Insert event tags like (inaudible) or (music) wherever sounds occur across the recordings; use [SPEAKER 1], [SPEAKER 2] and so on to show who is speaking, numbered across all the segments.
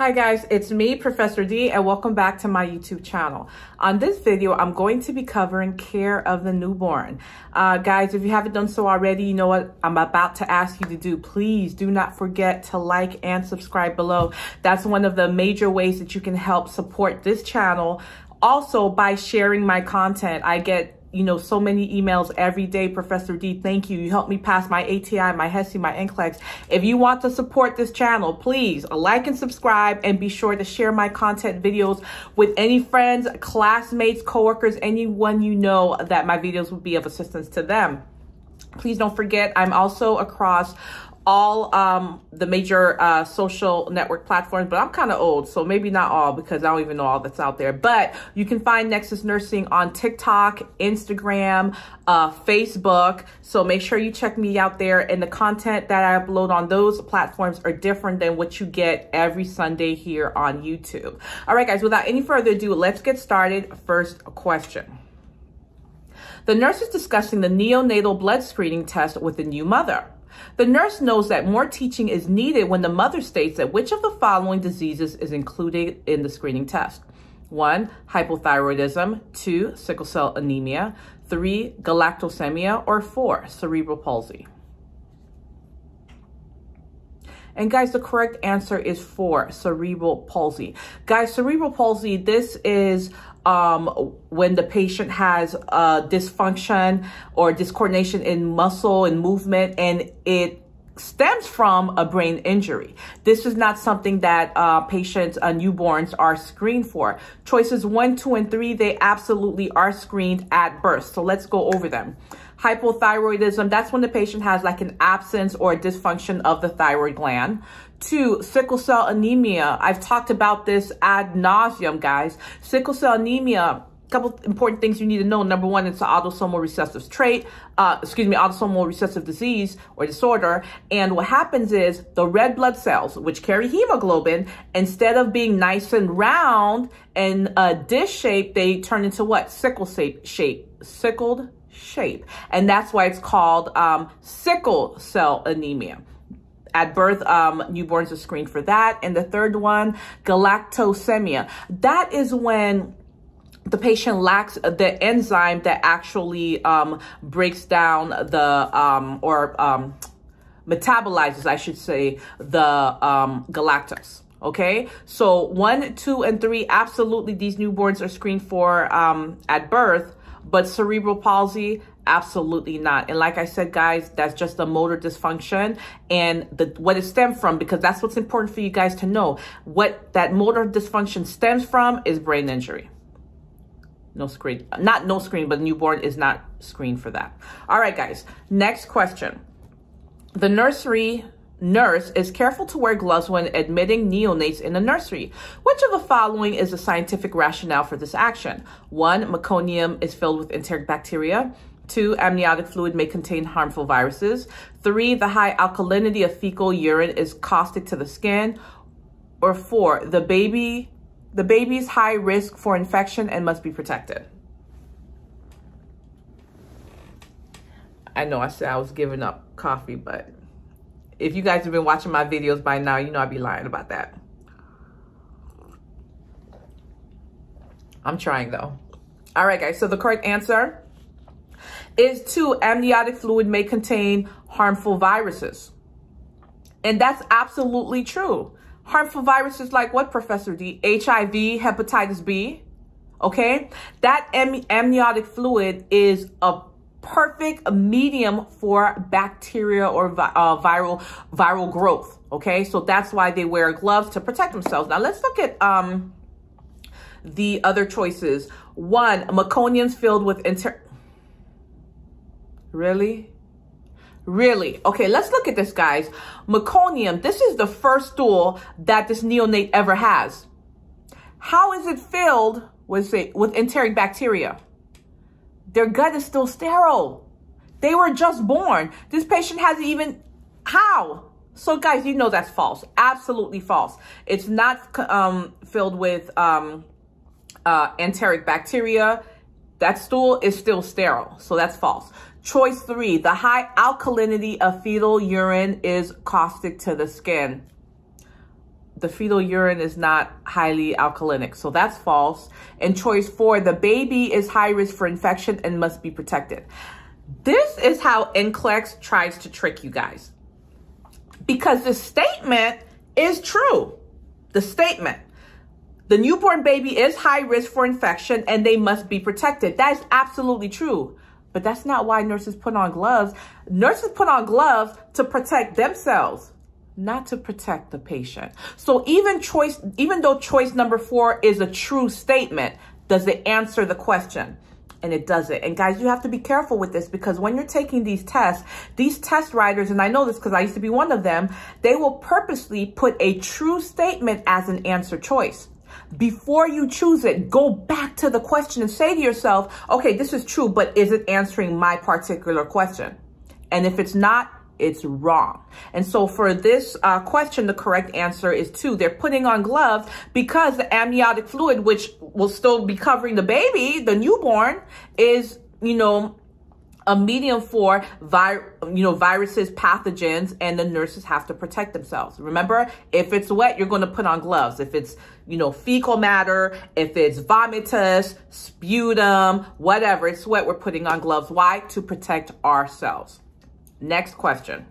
[SPEAKER 1] Hi guys, it's me, Professor D, and welcome back to my YouTube channel. On this video, I'm going to be covering care of the newborn. Uh, guys, if you haven't done so already, you know what I'm about to ask you to do. Please do not forget to like and subscribe below. That's one of the major ways that you can help support this channel. Also, by sharing my content, I get you know, so many emails every day. Professor D, thank you. You helped me pass my ATI, my HESI, my NCLEX. If you want to support this channel, please like and subscribe and be sure to share my content videos with any friends, classmates, coworkers, anyone you know that my videos would be of assistance to them. Please don't forget, I'm also across all um, the major uh, social network platforms, but I'm kind of old, so maybe not all because I don't even know all that's out there. But you can find Nexus Nursing on TikTok, Instagram, uh, Facebook. So make sure you check me out there. And the content that I upload on those platforms are different than what you get every Sunday here on YouTube. All right, guys, without any further ado, let's get started. First question. The nurse is discussing the neonatal blood screening test with the new mother. The nurse knows that more teaching is needed when the mother states that which of the following diseases is included in the screening test. One, hypothyroidism. Two, sickle cell anemia. Three, galactosemia. Or four, cerebral palsy. And guys, the correct answer is four, cerebral palsy. Guys, cerebral palsy, this is um, when the patient has a dysfunction or discoordination in muscle and movement and it stems from a brain injury. This is not something that uh, patients, uh, newborns are screened for. Choices one, two, and three, they absolutely are screened at birth. So let's go over them. Hypothyroidism, that's when the patient has like an absence or a dysfunction of the thyroid gland. Two, sickle cell anemia. I've talked about this ad nauseum, guys. Sickle cell anemia, couple important things you need to know. Number one, it's an autosomal recessive trait, uh, excuse me, autosomal recessive disease or disorder. And what happens is the red blood cells, which carry hemoglobin, instead of being nice and round and a dish shape, they turn into what? Sickle shape, shape, sickled shape. And that's why it's called um, sickle cell anemia. At birth, um, newborns are screened for that. And the third one, galactosemia. That is when the patient lacks the enzyme that actually um, breaks down the um, or um, metabolizes, I should say, the um, galactose. Okay, so one, two, and three, absolutely, these newborns are screened for um, at birth, but cerebral palsy, absolutely not. And like I said, guys, that's just the motor dysfunction and the what it stems from, because that's what's important for you guys to know. What that motor dysfunction stems from is brain injury no screen, not no screen, but newborn is not screened for that. All right, guys, next question. The nursery nurse is careful to wear gloves when admitting neonates in the nursery. Which of the following is the scientific rationale for this action? One, meconium is filled with enteric bacteria. Two, amniotic fluid may contain harmful viruses. Three, the high alkalinity of fetal urine is caustic to the skin. Or four, the baby the baby's high risk for infection and must be protected. I know I said I was giving up coffee, but if you guys have been watching my videos by now, you know I'd be lying about that. I'm trying though. All right, guys, so the correct answer is two, amniotic fluid may contain harmful viruses. And that's absolutely true. Harmful viruses like what, Professor D? HIV, hepatitis B, okay? That am amniotic fluid is a perfect medium for bacteria or vi uh, viral viral growth, okay? So that's why they wear gloves to protect themselves. Now let's look at um, the other choices. One, meconiums filled with inter... Really? Really? Okay, let's look at this, guys. Meconium, this is the first stool that this neonate ever has. How is it filled with, with enteric bacteria? Their gut is still sterile. They were just born. This patient hasn't even, how? So guys, you know that's false. Absolutely false. It's not um, filled with um, uh, enteric bacteria. That stool is still sterile. So that's false. Choice three, the high alkalinity of fetal urine is caustic to the skin. the fetal urine is not highly alkalinic. So that's false. And choice four, the baby is high risk for infection and must be protected. This is how NCLEX tries to trick you guys. Because the statement is true. The statement. The newborn baby is high risk for infection and they must be protected. That is absolutely true. But that's not why nurses put on gloves. Nurses put on gloves to protect themselves, not to protect the patient. So even choice, even though choice number four is a true statement, does it answer the question? and it doesn't. And guys, you have to be careful with this because when you're taking these tests, these test writers, and I know this because I used to be one of them, they will purposely put a true statement as an answer choice before you choose it, go back to the question and say to yourself, okay, this is true, but is it answering my particular question? And if it's not, it's wrong. And so for this uh, question, the correct answer is two. They're putting on gloves because the amniotic fluid, which will still be covering the baby, the newborn, is, you know, a medium for vi you know viruses pathogens and the nurses have to protect themselves. Remember if it's wet you're going to put on gloves. If it's you know fecal matter if it's vomitus sputum whatever it's wet we're putting on gloves. Why? To protect ourselves. Next question.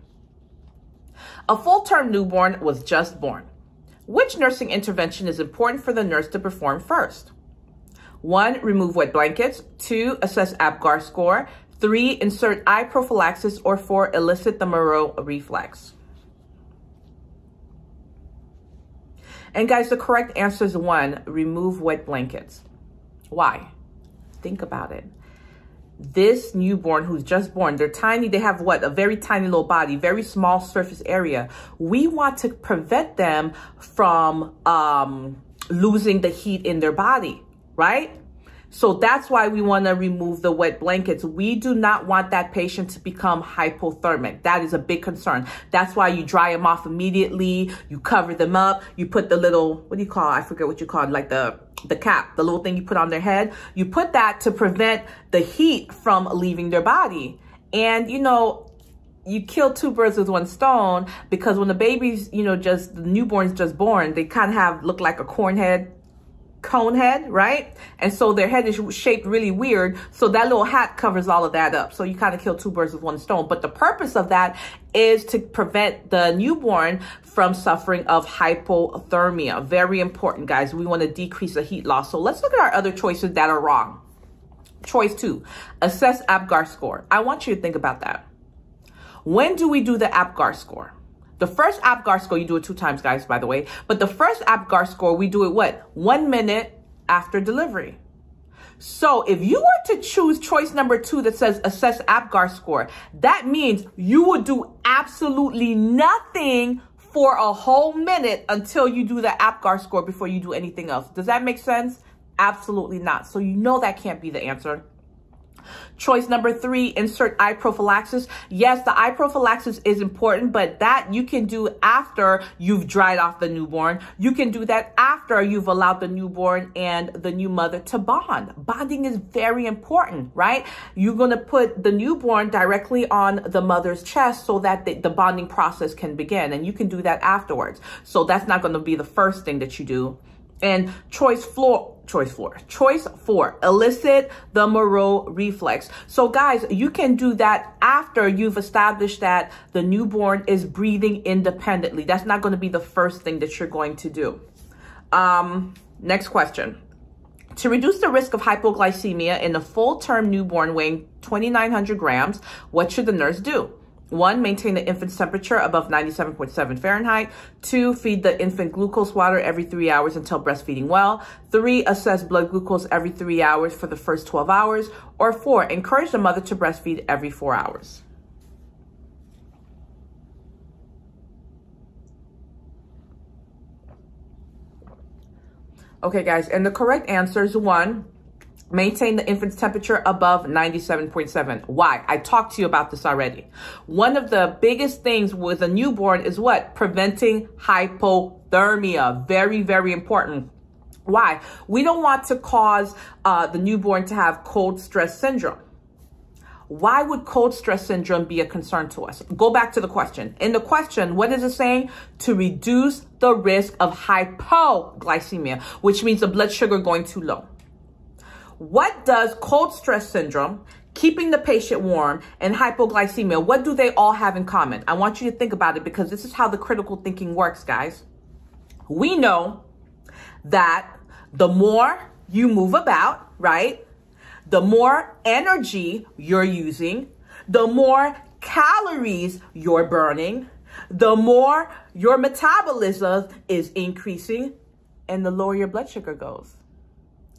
[SPEAKER 1] A full-term newborn was just born. Which nursing intervention is important for the nurse to perform first? One, remove wet blankets. Two, assess APGAR score. Three, insert eye prophylaxis. Or four, elicit the Moro reflex. And guys, the correct answer is one, remove wet blankets. Why? Think about it. This newborn who's just born, they're tiny. They have what? A very tiny little body, very small surface area. We want to prevent them from um, losing the heat in their body, right? So that's why we want to remove the wet blankets. We do not want that patient to become hypothermic. That is a big concern. That's why you dry them off immediately. You cover them up. You put the little, what do you call, I forget what you call it, like the, the cap, the little thing you put on their head. You put that to prevent the heat from leaving their body. And, you know, you kill two birds with one stone because when the babies, you know, just the newborn's just born, they kind of have look like a corn head cone head, right? And so their head is shaped really weird. So that little hat covers all of that up. So you kind of kill two birds with one stone. But the purpose of that is to prevent the newborn from suffering of hypothermia. Very important, guys. We want to decrease the heat loss. So let's look at our other choices that are wrong. Choice two, assess APGAR score. I want you to think about that. When do we do the APGAR score? The first APGAR score, you do it two times, guys, by the way. But the first APGAR score, we do it what? One minute after delivery. So if you were to choose choice number two that says assess APGAR score, that means you would do absolutely nothing for a whole minute until you do the APGAR score before you do anything else. Does that make sense? Absolutely not. So you know that can't be the answer. Choice number three, insert eye prophylaxis. Yes, the eye prophylaxis is important, but that you can do after you've dried off the newborn. You can do that after you've allowed the newborn and the new mother to bond. Bonding is very important, right? You're going to put the newborn directly on the mother's chest so that the, the bonding process can begin. And you can do that afterwards. So that's not going to be the first thing that you do. And choice floor, choice four, choice four, elicit the Moro reflex. So guys, you can do that after you've established that the newborn is breathing independently. That's not going to be the first thing that you're going to do. Um, next question. To reduce the risk of hypoglycemia in a full-term newborn weighing 2,900 grams, what should the nurse do? One, maintain the infant's temperature above 97.7 Fahrenheit. Two, feed the infant glucose water every three hours until breastfeeding well. Three, assess blood glucose every three hours for the first 12 hours. Or four, encourage the mother to breastfeed every four hours. Okay, guys, and the correct answer is one, Maintain the infant's temperature above 97.7. Why? I talked to you about this already. One of the biggest things with a newborn is what? Preventing hypothermia. Very, very important. Why? We don't want to cause uh, the newborn to have cold stress syndrome. Why would cold stress syndrome be a concern to us? Go back to the question. In the question, what is it saying? To reduce the risk of hypoglycemia, which means the blood sugar going too low. What does cold stress syndrome, keeping the patient warm, and hypoglycemia, what do they all have in common? I want you to think about it because this is how the critical thinking works, guys. We know that the more you move about, right? The more energy you're using, the more calories you're burning, the more your metabolism is increasing, and the lower your blood sugar goes,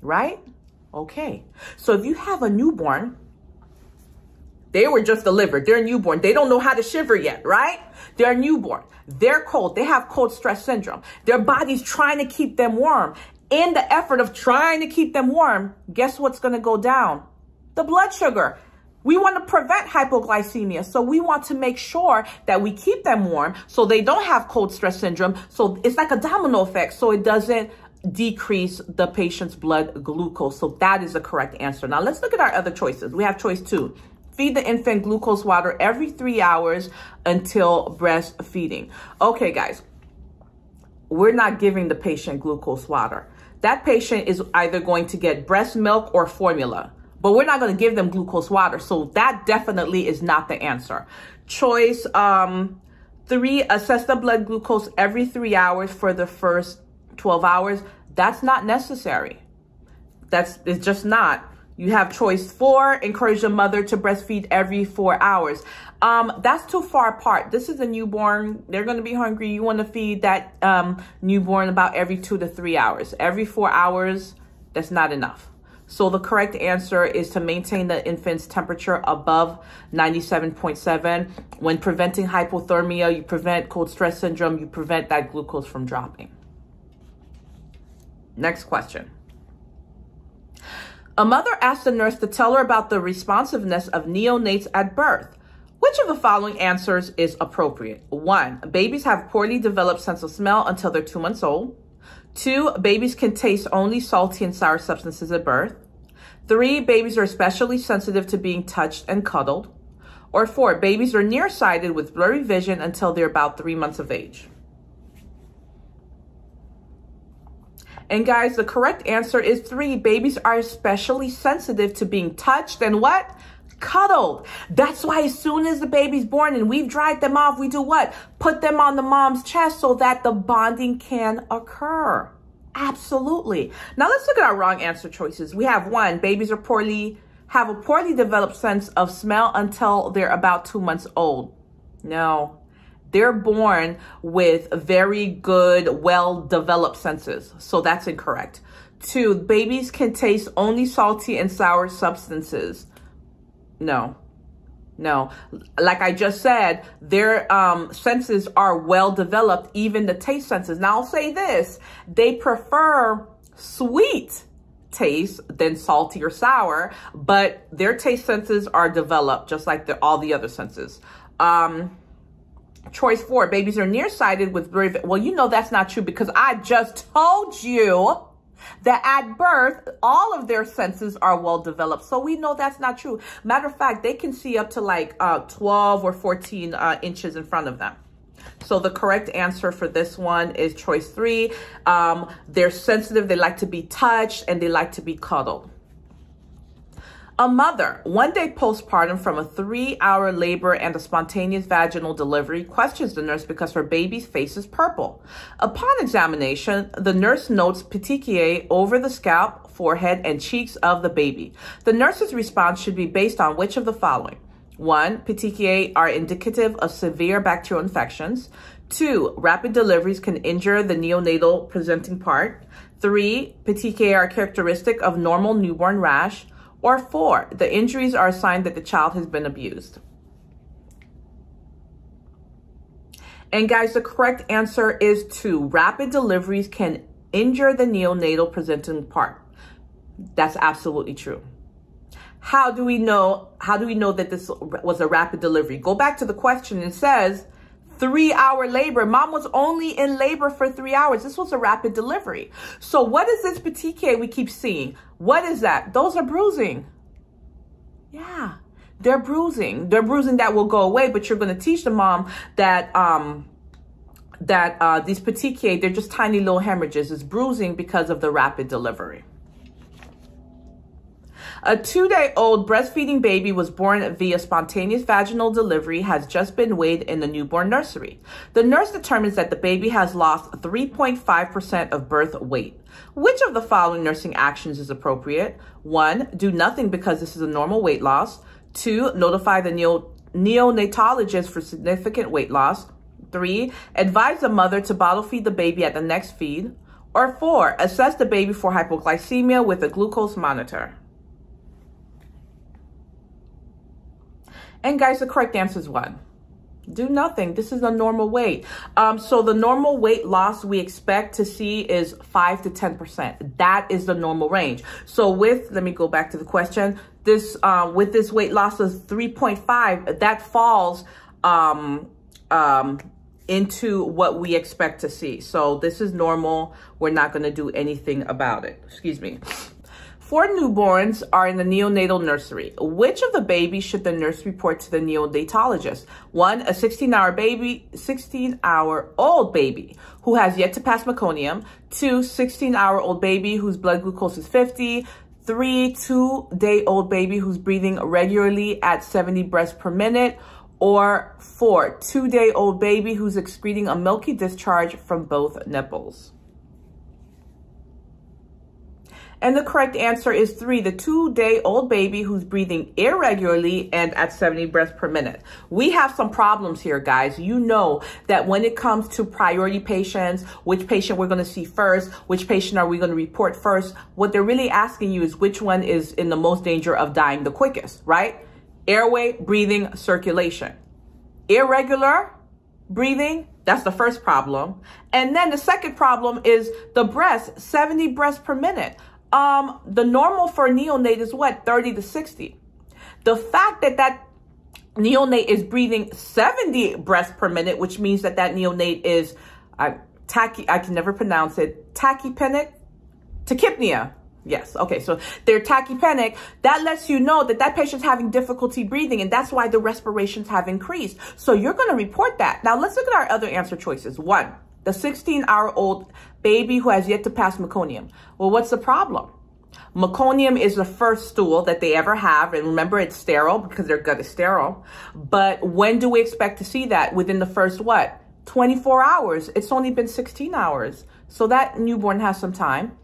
[SPEAKER 1] right? Okay. So if you have a newborn, they were just delivered. They're newborn. They don't know how to shiver yet, right? They're newborn. They're cold. They have cold stress syndrome. Their body's trying to keep them warm in the effort of trying to keep them warm, guess what's going to go down? The blood sugar. We want to prevent hypoglycemia. So we want to make sure that we keep them warm so they don't have cold stress syndrome. So it's like a domino effect. So it doesn't decrease the patient's blood glucose. So that is the correct answer. Now let's look at our other choices. We have choice two. Feed the infant glucose water every three hours until breastfeeding. Okay, guys, we're not giving the patient glucose water that patient is either going to get breast milk or formula, but we're not going to give them glucose water. So that definitely is not the answer. Choice um, three, assess the blood glucose every three hours for the first 12 hours. That's not necessary. That's it's just not. You have choice four, encourage your mother to breastfeed every four hours. Um, that's too far apart. This is a newborn. They're going to be hungry. You want to feed that um, newborn about every two to three hours. Every four hours, that's not enough. So the correct answer is to maintain the infant's temperature above 97.7. When preventing hypothermia, you prevent cold stress syndrome, you prevent that glucose from dropping. Next question. A mother asked the nurse to tell her about the responsiveness of neonates at birth. Which of the following answers is appropriate? One, babies have poorly developed sense of smell until they're two months old. Two, babies can taste only salty and sour substances at birth. Three, babies are especially sensitive to being touched and cuddled. Or four, babies are nearsighted with blurry vision until they're about three months of age. And guys, the correct answer is three. Babies are especially sensitive to being touched and what? Cuddled. That's why as soon as the baby's born and we've dried them off, we do what? Put them on the mom's chest so that the bonding can occur. Absolutely. Now let's look at our wrong answer choices. We have one, babies are poorly, have a poorly developed sense of smell until they're about two months old. No, they're born with very good, well-developed senses. So that's incorrect. Two, babies can taste only salty and sour substances. No, no. Like I just said, their um, senses are well developed, even the taste senses. Now I'll say this, they prefer sweet taste than salty or sour, but their taste senses are developed just like the, all the other senses. Um, Choice four, babies are nearsighted with blurry Well, you know that's not true because I just told you that at birth, all of their senses are well developed. So we know that's not true. Matter of fact, they can see up to like uh, 12 or 14 uh, inches in front of them. So the correct answer for this one is choice three. Um, they're sensitive, they like to be touched, and they like to be cuddled. A mother, one day postpartum from a three hour labor and a spontaneous vaginal delivery, questions the nurse because her baby's face is purple. Upon examination, the nurse notes petechiae over the scalp, forehead, and cheeks of the baby. The nurse's response should be based on which of the following? One, petechiae are indicative of severe bacterial infections. Two, rapid deliveries can injure the neonatal presenting part. Three, petechiae are characteristic of normal newborn rash. Or four, the injuries are a sign that the child has been abused. And guys, the correct answer is two. Rapid deliveries can injure the neonatal presenting part. That's absolutely true. How do we know, how do we know that this was a rapid delivery? Go back to the question. It says, three hour labor. Mom was only in labor for three hours. This was a rapid delivery. So what is this petit petechiae we keep seeing? What is that? Those are bruising. Yeah. They're bruising. They're bruising that will go away, but you're going to teach the mom that, um, that uh, these petechiae, they're just tiny little hemorrhages. It's bruising because of the rapid delivery. A two-day-old breastfeeding baby was born via spontaneous vaginal delivery has just been weighed in the newborn nursery. The nurse determines that the baby has lost 3.5% of birth weight. Which of the following nursing actions is appropriate? One, do nothing because this is a normal weight loss. Two, notify the neo neonatologist for significant weight loss. Three, advise the mother to bottle feed the baby at the next feed. Or four, assess the baby for hypoglycemia with a glucose monitor. And guys, the correct answer is what? Do nothing. This is a normal weight. Um, so the normal weight loss we expect to see is 5 to 10%. That is the normal range. So with, let me go back to the question, this uh, with this weight loss of 3.5, that falls um, um, into what we expect to see. So this is normal. We're not going to do anything about it. Excuse me. Four newborns are in the neonatal nursery. Which of the babies should the nurse report to the neonatologist? One, a 16-hour baby, 16-hour-old baby who has yet to pass meconium. Two, 16-hour-old baby whose blood glucose is 50. Three, two-day-old baby who's breathing regularly at 70 breaths per minute. Or four, two-day-old baby who's excreting a milky discharge from both nipples. And the correct answer is three, the two-day-old baby who's breathing irregularly and at 70 breaths per minute. We have some problems here, guys. You know that when it comes to priority patients, which patient we're going to see first, which patient are we going to report first, what they're really asking you is which one is in the most danger of dying the quickest, right? Airway, breathing, circulation. Irregular breathing, that's the first problem. And then the second problem is the breaths, 70 breaths per minute. Um, the normal for neonate is what? 30 to 60. The fact that that neonate is breathing 70 breaths per minute, which means that that neonate is uh, tachy, I can never pronounce it, tachypenic, tachypnea. Yes. Okay. So they're tachypenic. That lets you know that that patient's having difficulty breathing and that's why the respirations have increased. So you're going to report that. Now let's look at our other answer choices. One, the 16 hour old baby who has yet to pass meconium. Well, what's the problem? Meconium is the first stool that they ever have. And remember, it's sterile because their gut is sterile. But when do we expect to see that? Within the first what? 24 hours. It's only been 16 hours. So that newborn has some time.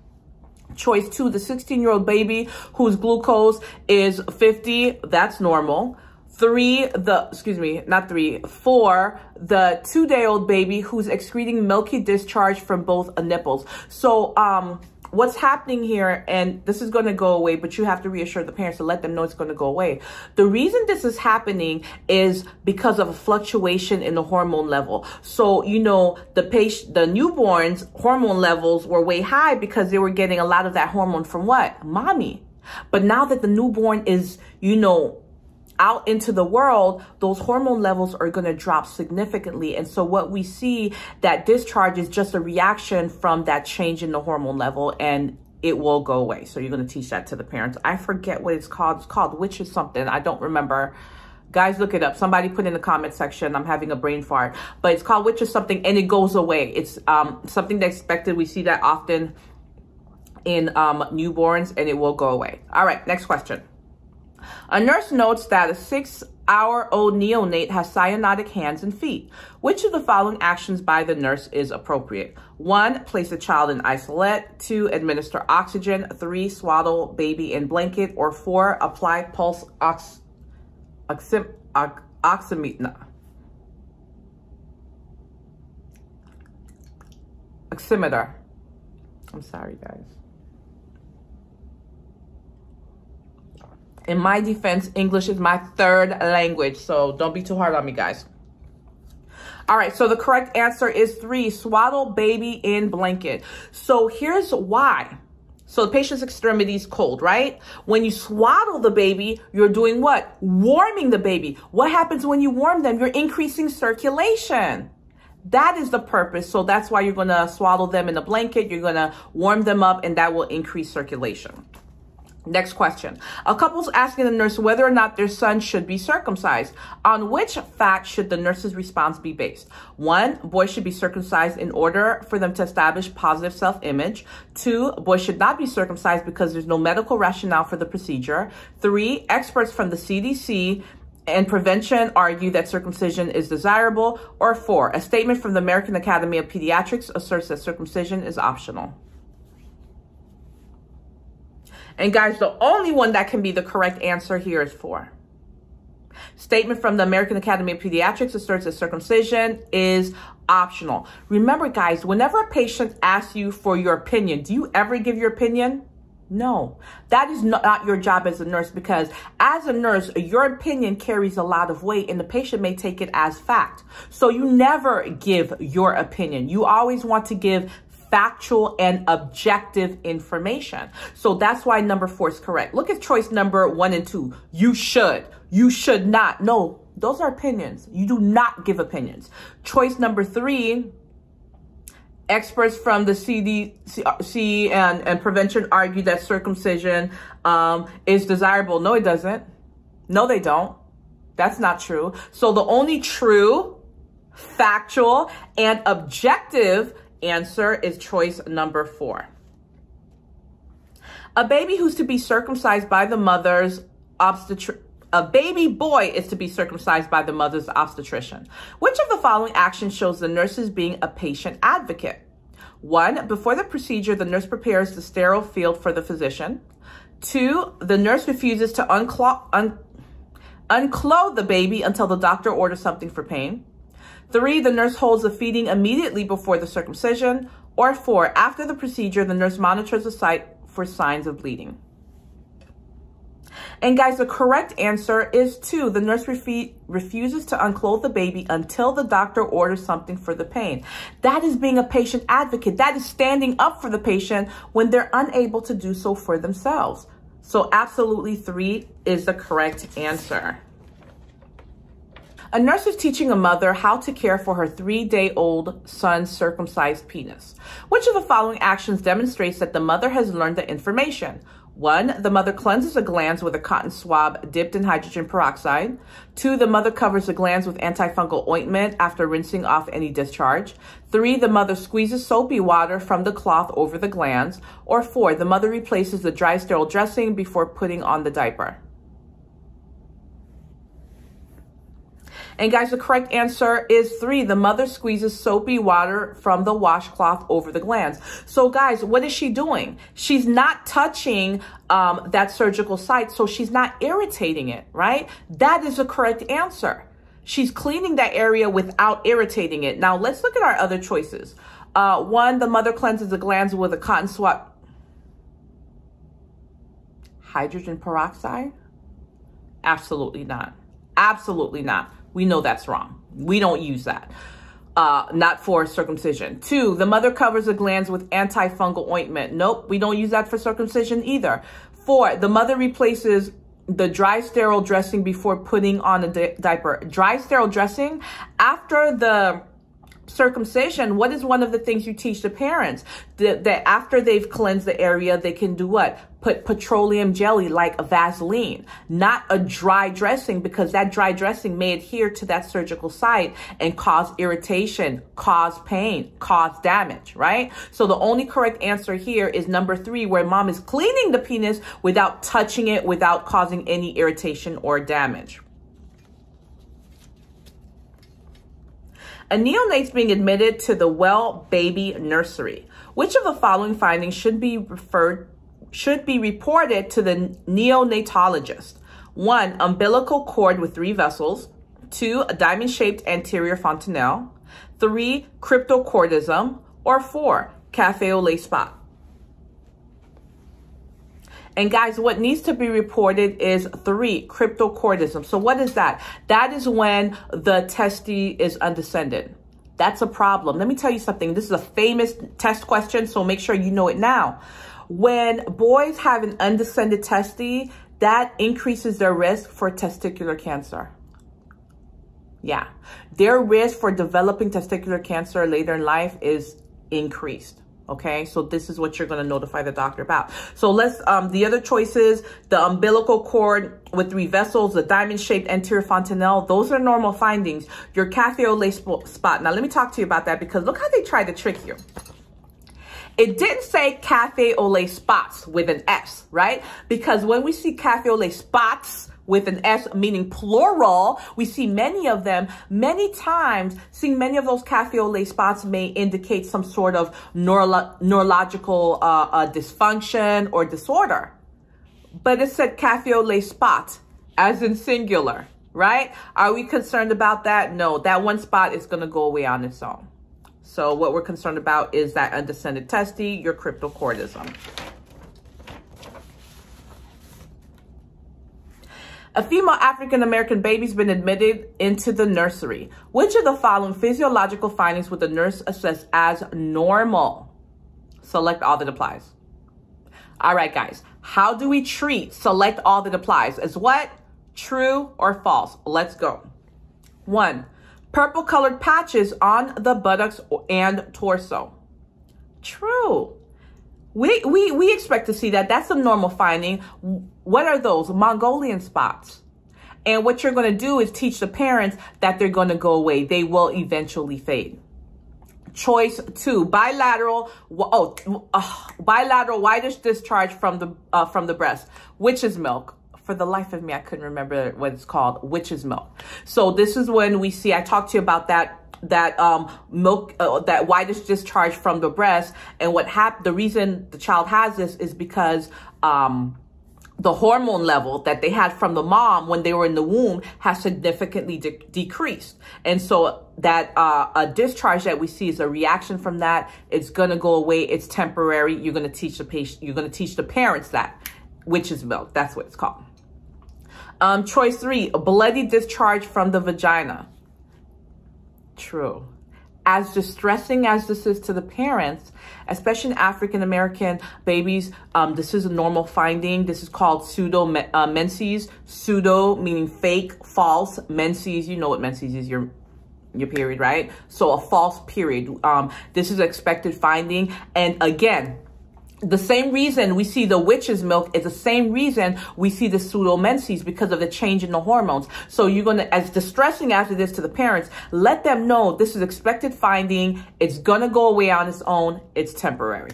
[SPEAKER 1] Choice two, the 16 year old baby whose glucose is 50. That's normal three, the, excuse me, not three, four, the two day old baby who's excreting milky discharge from both nipples. So, um, what's happening here, and this is going to go away, but you have to reassure the parents to let them know it's going to go away. The reason this is happening is because of a fluctuation in the hormone level. So, you know, the patient, the newborns hormone levels were way high because they were getting a lot of that hormone from what? Mommy. But now that the newborn is, you know, out into the world, those hormone levels are going to drop significantly. And so what we see that discharge is just a reaction from that change in the hormone level and it will go away. So you're going to teach that to the parents. I forget what it's called. It's called which is something. I don't remember. Guys, look it up. Somebody put in the comment section. I'm having a brain fart. But it's called which is something and it goes away. It's um, something that's expected. We see that often in um, newborns and it will go away. All right, next question. A nurse notes that a six-hour-old neonate has cyanotic hands and feet. Which of the following actions by the nurse is appropriate? One, place the child in Isolette. Two, administer oxygen. Three, swaddle baby in blanket. Or four, apply pulse ox, ox. Oximeter. I'm sorry, guys. In my defense, English is my third language, so don't be too hard on me, guys. All right, so the correct answer is three, swaddle baby in blanket. So here's why. So the patient's extremity is cold, right? When you swaddle the baby, you're doing what? Warming the baby. What happens when you warm them? You're increasing circulation. That is the purpose. So that's why you're going to swaddle them in a blanket. You're going to warm them up and that will increase circulation. Next question. A couple's asking the nurse whether or not their son should be circumcised. On which fact should the nurse's response be based? One, boys should be circumcised in order for them to establish positive self-image. Two, boys should not be circumcised because there's no medical rationale for the procedure. Three, experts from the CDC and prevention argue that circumcision is desirable. Or four, a statement from the American Academy of Pediatrics asserts that circumcision is optional. And guys, the only one that can be the correct answer here is four. Statement from the American Academy of Pediatrics asserts that circumcision is optional. Remember, guys, whenever a patient asks you for your opinion, do you ever give your opinion? No, that is not your job as a nurse because as a nurse, your opinion carries a lot of weight and the patient may take it as fact. So you never give your opinion. You always want to give factual and objective information. So that's why number four is correct. Look at choice number one and two. You should, you should not. No, those are opinions. You do not give opinions. Choice number three, experts from the CDC and, and prevention argue that circumcision um, is desirable. No, it doesn't. No, they don't. That's not true. So the only true, factual, and objective answer is choice number four. A baby who's to be circumcised by the mother's obstetric a baby boy is to be circumcised by the mother's obstetrician. Which of the following actions shows the nurse is being a patient advocate? One, before the procedure, the nurse prepares the sterile field for the physician. Two, the nurse refuses to unclo un unclothe the baby until the doctor orders something for pain. Three, the nurse holds the feeding immediately before the circumcision. Or four, after the procedure, the nurse monitors the site for signs of bleeding. And guys, the correct answer is two. The nurse refi refuses to unclothe the baby until the doctor orders something for the pain. That is being a patient advocate. That is standing up for the patient when they're unable to do so for themselves. So absolutely three is the correct answer. A nurse is teaching a mother how to care for her three-day-old son's circumcised penis. Which of the following actions demonstrates that the mother has learned the information? One, the mother cleanses the glans with a cotton swab dipped in hydrogen peroxide. Two, the mother covers the glans with antifungal ointment after rinsing off any discharge. Three, the mother squeezes soapy water from the cloth over the glans. Or four, the mother replaces the dry sterile dressing before putting on the diaper. And guys, the correct answer is three. The mother squeezes soapy water from the washcloth over the glans. So guys, what is she doing? She's not touching um, that surgical site, so she's not irritating it, right? That is the correct answer. She's cleaning that area without irritating it. Now, let's look at our other choices. Uh, one, the mother cleanses the glans with a cotton swab. Hydrogen peroxide? Absolutely not. Absolutely not. We know that's wrong. We don't use that. Uh, not for circumcision. Two, the mother covers the glans with antifungal ointment. Nope, we don't use that for circumcision either. Four, the mother replaces the dry sterile dressing before putting on a di diaper. Dry sterile dressing after the circumcision, what is one of the things you teach the parents? That, that after they've cleansed the area, they can do what? Put petroleum jelly like a Vaseline, not a dry dressing because that dry dressing may adhere to that surgical site and cause irritation, cause pain, cause damage, right? So the only correct answer here is number three, where mom is cleaning the penis without touching it, without causing any irritation or damage. A neonate's being admitted to the Well Baby Nursery. Which of the following findings should be referred should be reported to the neonatologist? One, umbilical cord with three vessels. Two, a diamond-shaped anterior fontanelle. Three, cryptorchidism. Or four, cafe au lait spot. And guys, what needs to be reported is three, cryptorchidism. So what is that? That is when the testy is undescended. That's a problem. Let me tell you something. This is a famous test question, so make sure you know it now. When boys have an undescended testy, that increases their risk for testicular cancer. Yeah, their risk for developing testicular cancer later in life is increased. Okay, so this is what you're going to notify the doctor about. So let's, um, the other choices, the umbilical cord with three vessels, the diamond-shaped anterior fontanelle, those are normal findings. Your cafe spot. Now, let me talk to you about that because look how they tried to trick you. It didn't say cafe au lait spots with an S, right? Because when we see cafe au lait spots, with an S meaning plural. We see many of them. Many times, seeing many of those lait spots may indicate some sort of neuro neurological uh, uh, dysfunction or disorder. But it said lait spot as in singular, right? Are we concerned about that? No, that one spot is going to go away on its own. So what we're concerned about is that undescended testes, your cryptorchidism. A female African-American baby's been admitted into the nursery. Which of the following physiological findings would the nurse assess as normal? Select all that applies. All right, guys. How do we treat select all that applies as what? True or false? Let's go. One, purple colored patches on the buttocks and torso. True. We, we, we expect to see that. That's a normal finding. What are those? Mongolian spots. And what you're going to do is teach the parents that they're going to go away. They will eventually fade. Choice two, bilateral, oh, uh, bilateral whitish discharge from the, uh, from the breast, witch's milk. For the life of me, I couldn't remember what it's called, witch's milk. So this is when we see, I talked to you about that that um, milk, uh, that whitish discharge from the breast. And what happened, the reason the child has this is because um, the hormone level that they had from the mom when they were in the womb has significantly de decreased. And so that uh, a discharge that we see is a reaction from that. It's going to go away. It's temporary. You're going to teach the patient, you're going to teach the parents that, witch's milk. That's what it's called. Um, choice three, a bloody discharge from the vagina. True. As distressing as this is to the parents, especially in African American babies, um, this is a normal finding. This is called pseudo uh, menses. Pseudo meaning fake, false. Menses, you know what menses is. Your your period, right? So a false period. Um, this is expected finding. And again, the same reason we see the witch's milk is the same reason we see the pseudomenses because of the change in the hormones. So you're going to, as distressing as it is to the parents, let them know this is expected finding. It's going to go away on its own. It's temporary.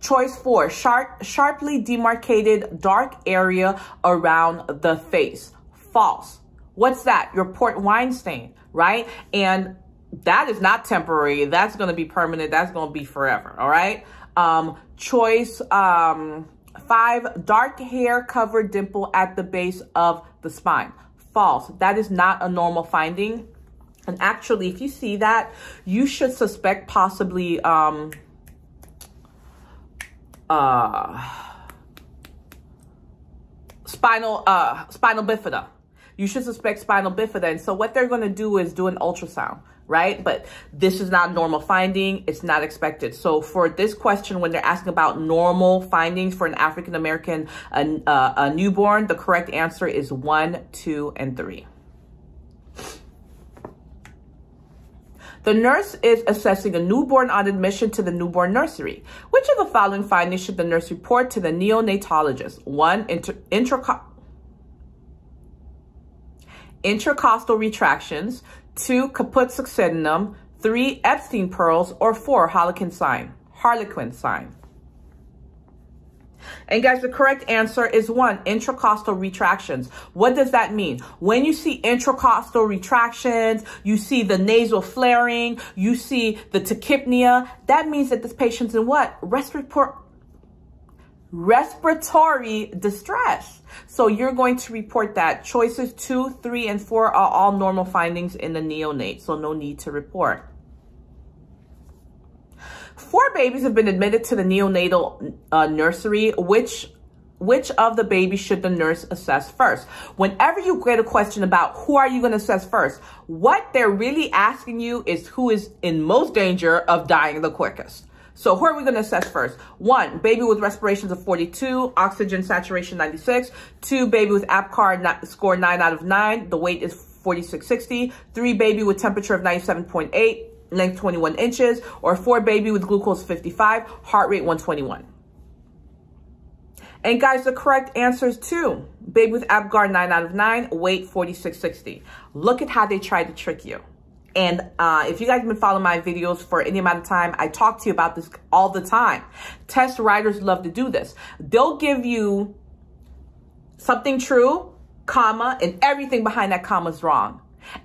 [SPEAKER 1] Choice four, sharp, sharply demarcated dark area around the face. False. What's that? Your port wine stain, right? And that is not temporary. That's going to be permanent. That's going to be forever. All right. Um, choice um, five, dark hair covered dimple at the base of the spine. False. That is not a normal finding. And actually, if you see that, you should suspect possibly um, uh, spinal uh, spinal bifida. You should suspect spinal bifida. And so what they're going to do is do an ultrasound right? But this is not normal finding. It's not expected. So for this question, when they're asking about normal findings for an African-American a newborn, the correct answer is one, two, and three. The nurse is assessing a newborn on admission to the newborn nursery. Which of the following findings should the nurse report to the neonatologist? One, inter, intra, intercostal retractions. Two, caput succedaneum. Three, Epstein pearls. Or four, Harlequin sign. Harlequin sign. And guys, the correct answer is one, intracostal retractions. What does that mean? When you see intracostal retractions, you see the nasal flaring, you see the tachypnea, that means that this patient's in what? Respiratory respiratory distress. So you're going to report that. Choices two, three, and four are all normal findings in the neonate, so no need to report. Four babies have been admitted to the neonatal uh, nursery. Which which of the babies should the nurse assess first? Whenever you get a question about who are you going to assess first, what they're really asking you is who is in most danger of dying the quickest. So who are we going to assess first? One, baby with respirations of 42, oxygen saturation 96. Two, baby with APGAR score 9 out of 9. The weight is 4660. Three, baby with temperature of 97.8. length 21 inches, or four baby with glucose 55, heart rate 121. And guys, the correct answer is two. Baby with Apgar 9 out of 9, weight 4660. Look at how they tried to trick you. And uh, if you guys have been following my videos for any amount of time, I talk to you about this all the time. Test writers love to do this. They'll give you something true, comma, and everything behind that comma is wrong.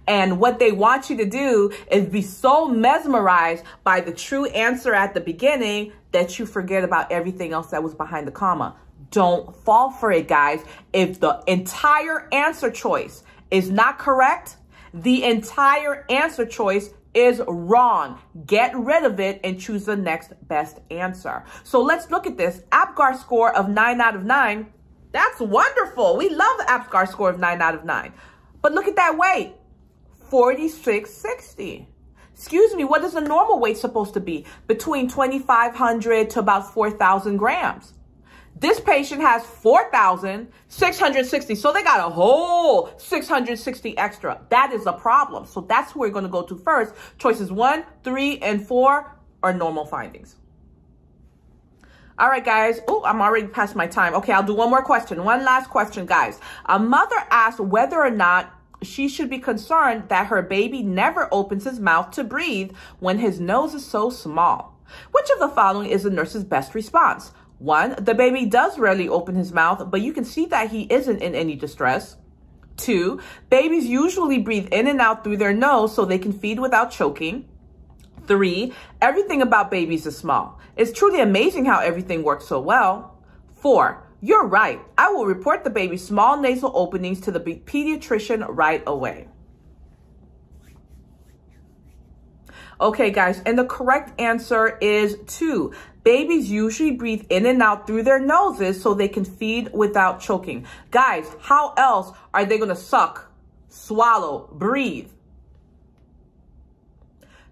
[SPEAKER 1] And what they want you to do is be so mesmerized by the true answer at the beginning that you forget about everything else that was behind the comma. Don't fall for it, guys. If the entire answer choice is not correct, the entire answer choice is wrong. Get rid of it and choose the next best answer. So let's look at this. APGAR score of 9 out of 9. That's wonderful. We love the APGAR score of 9 out of 9. But look at that weight. 4660. Excuse me, what is the normal weight supposed to be? Between 2,500 to about 4,000 grams. This patient has 4,660. So they got a whole 660 extra. That is a problem. So that's where we're going to go to first. Choices one, three, and four are normal findings. All right, guys. Oh, I'm already past my time. Okay, I'll do one more question. One last question, guys. A mother asked whether or not she should be concerned that her baby never opens his mouth to breathe when his nose is so small. Which of the following is the nurse's best response? One, the baby does rarely open his mouth, but you can see that he isn't in any distress. Two, babies usually breathe in and out through their nose so they can feed without choking. Three, everything about babies is small. It's truly amazing how everything works so well. Four, you're right. I will report the baby's small nasal openings to the pediatrician right away. Okay, guys, and the correct answer is two. Babies usually breathe in and out through their noses so they can feed without choking. Guys, how else are they to suck, swallow, breathe?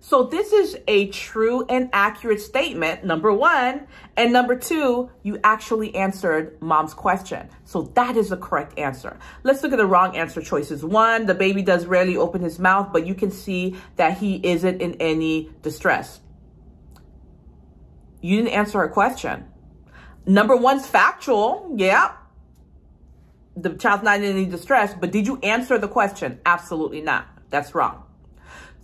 [SPEAKER 1] So this is a true and accurate statement, number one. And number two, you actually answered mom's question. So that is the correct answer. Let's look at the wrong answer choices. One, the baby does rarely open his mouth, but you can see that he isn't in any distress. You didn't answer her question. Number one's factual. Yeah. The child's not in any distress, but did you answer the question? Absolutely not. That's wrong.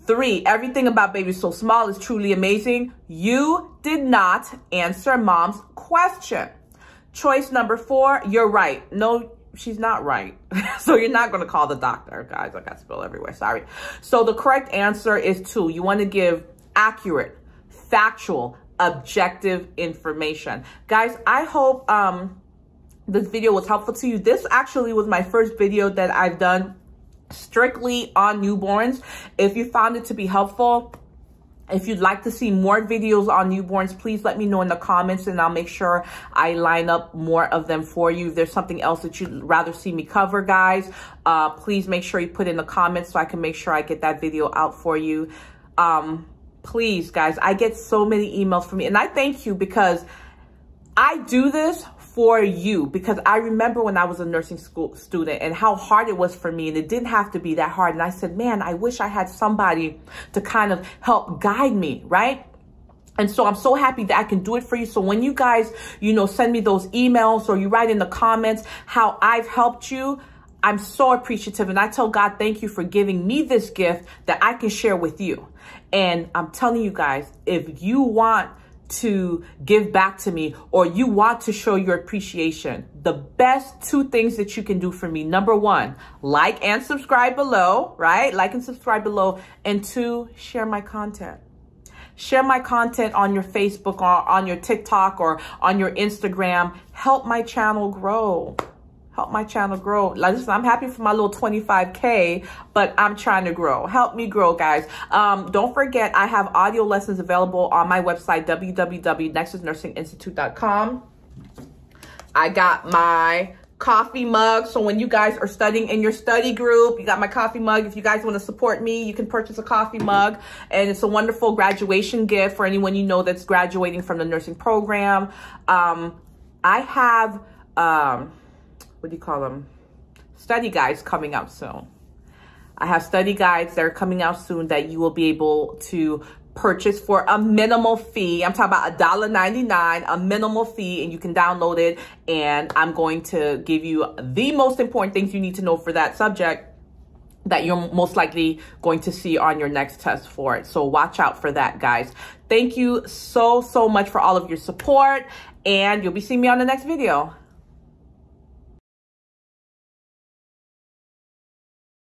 [SPEAKER 1] Three, everything about Baby So Small is truly amazing. You did not answer mom's question. Choice number four, you're right. No, she's not right. (laughs) so you're not going to call the doctor. Guys, I got spill everywhere. Sorry. So the correct answer is two. You want to give accurate, factual, objective information. Guys, I hope um, this video was helpful to you. This actually was my first video that I've done strictly on newborns. If you found it to be helpful, if you'd like to see more videos on newborns, please let me know in the comments and I'll make sure I line up more of them for you. If there's something else that you'd rather see me cover, guys, uh, please make sure you put in the comments so I can make sure I get that video out for you. Um, please, guys, I get so many emails from you and I thank you because I do this for you because I remember when I was a nursing school student and how hard it was for me and it didn't have to be that hard. And I said, man, I wish I had somebody to kind of help guide me, right? And so I'm so happy that I can do it for you. So when you guys, you know, send me those emails or you write in the comments how I've helped you, I'm so appreciative. And I tell God, thank you for giving me this gift that I can share with you. And I'm telling you guys, if you want to give back to me or you want to show your appreciation, the best two things that you can do for me. Number one, like and subscribe below, right? Like and subscribe below. And two, share my content. Share my content on your Facebook or on your TikTok or on your Instagram. Help my channel grow help my channel grow. Like, listen, I'm happy for my little 25K, but I'm trying to grow. Help me grow, guys. Um, don't forget, I have audio lessons available on my website, www.nexusnursinginstitute.com. I got my coffee mug. So when you guys are studying in your study group, you got my coffee mug. If you guys want to support me, you can purchase a coffee mug. And it's a wonderful graduation gift for anyone you know that's graduating from the nursing program. Um, I have... Um, what do you call them? Study guides coming out soon. I have study guides that are coming out soon that you will be able to purchase for a minimal fee. I'm talking about $1.99, a minimal fee, and you can download it. And I'm going to give you the most important things you need to know for that subject that you're most likely going to see on your next test for it. So watch out for that, guys. Thank you so, so much for all of your support, and you'll be seeing me on the next video.